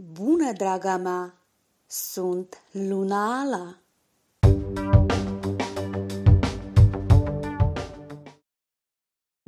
Bună, draga mea! Sunt Luna Ala.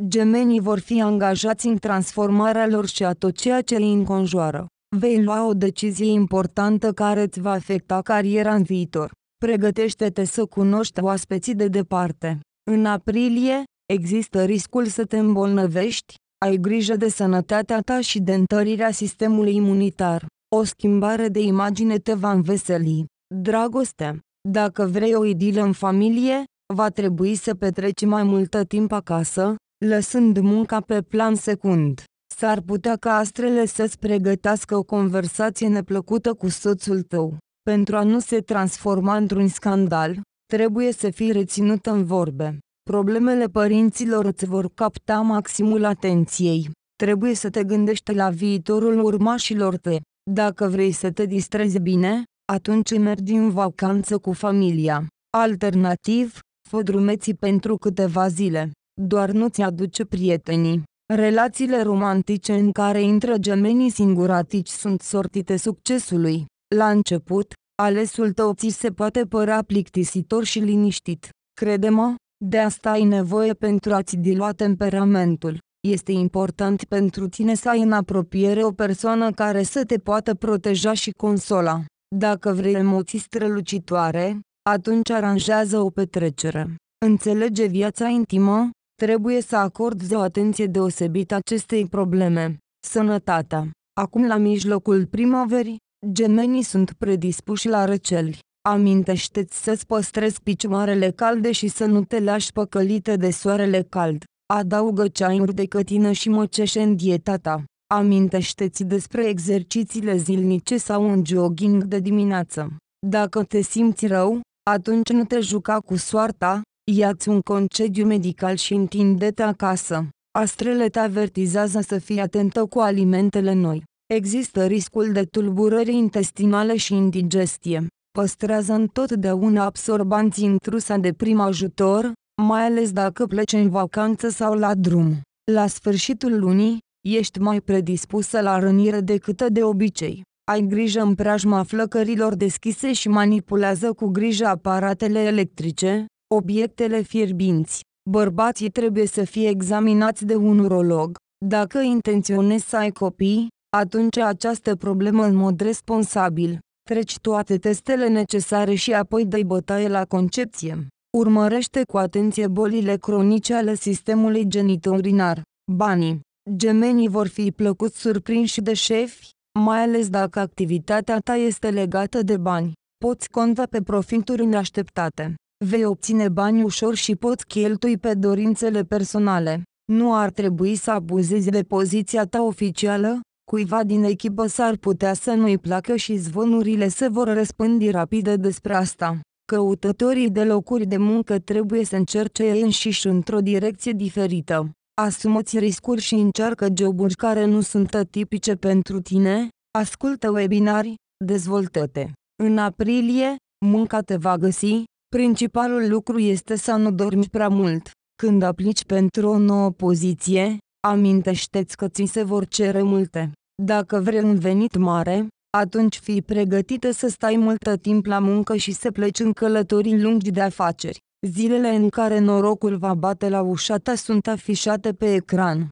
Gemenii vor fi angajați în transformarea lor și a tot ceea ce îi înconjoară. Vei lua o decizie importantă care îți va afecta cariera în viitor. Pregătește-te să cunoști oaspeții de departe. În aprilie, există riscul să te îmbolnăvești, ai grijă de sănătatea ta și de întărirea sistemului imunitar. O schimbare de imagine te va înveseli. Dragoste. Dacă vrei o idilă în familie, va trebui să petreci mai multă timp acasă, lăsând munca pe plan secund. S-ar putea ca astrele să-ți pregătească o conversație neplăcută cu soțul tău. Pentru a nu se transforma într-un scandal, trebuie să fii reținut în vorbe. Problemele părinților îți vor capta maximul atenției. Trebuie să te gândești la viitorul urmașilor tăi. Dacă vrei să te distrezi bine, atunci mergi în vacanță cu familia. Alternativ, fă drumeții pentru câteva zile. Doar nu-ți aduce prietenii. Relațiile romantice în care intră gemenii singuratici sunt sortite succesului. La început, alesul tău ți se poate părea plictisitor și liniștit. Crede-mă, de asta ai nevoie pentru a-ți dilua temperamentul. Este important pentru tine să ai în apropiere o persoană care să te poată proteja și consola. Dacă vrei emoții strălucitoare, atunci aranjează o petrecere. Înțelege viața intimă, trebuie să acorzi o atenție deosebită acestei probleme. Sănătatea. Acum la mijlocul primăverii, gemenii sunt predispuși la răceli. Amintește-ți să-ți păstrezi picioarele calde și să nu te lași păcălite de soarele cald. Adaugă ceaiuri de cătină și măceșe în dieta ta. Amintește-ți despre exercițiile zilnice sau un jogging de dimineață. Dacă te simți rău, atunci nu te juca cu soarta, ia-ți un concediu medical și întinde-te acasă. Astrele te avertizează să fii atentă cu alimentele noi. Există riscul de tulburări intestinale și indigestie. Păstrează întotdeauna absorbanții intrusa de prim ajutor, mai ales dacă pleci în vacanță sau la drum. La sfârșitul lunii, ești mai predispusă la rănire decât de obicei. Ai grijă în preajma flăcărilor deschise și manipulează cu grijă aparatele electrice, obiectele fierbinți. Bărbații trebuie să fie examinați de un urolog. Dacă intenționezi să ai copii, atunci această problemă în mod responsabil. Treci toate testele necesare și apoi dai bătaie la concepție. Urmărește cu atenție bolile cronice ale sistemului geniturinar. Banii. Gemenii vor fi plăcut surprinși de șefi, mai ales dacă activitatea ta este legată de bani. Poți conta pe profituri neașteptate. Vei obține bani ușor și poți cheltui pe dorințele personale. Nu ar trebui să abuzezi de poziția ta oficială, cuiva din echipă s-ar putea să nu-i placă și zvonurile se vor răspândi rapide despre asta. Căutătorii de locuri de muncă trebuie să încerce ei înșiși într-o direcție diferită. Asumă-ți riscuri și încearcă joburi care nu sunt atipice pentru tine, ascultă webinari, dezvoltă-te. În aprilie, munca te va găsi, principalul lucru este să nu dormi prea mult. Când aplici pentru o nouă poziție, amintește-ți că ți se vor cere multe. Dacă vrei un venit mare, atunci fii pregătită să stai multă timp la muncă și să pleci în călătorii lungi de afaceri. Zilele în care norocul va bate la ușa ta sunt afișate pe ecran.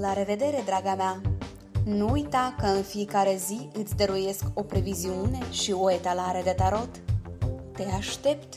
La revedere, draga mea! Nu uita că în fiecare zi îți dăruiesc o previziune și o etalare de tarot. Te aștept!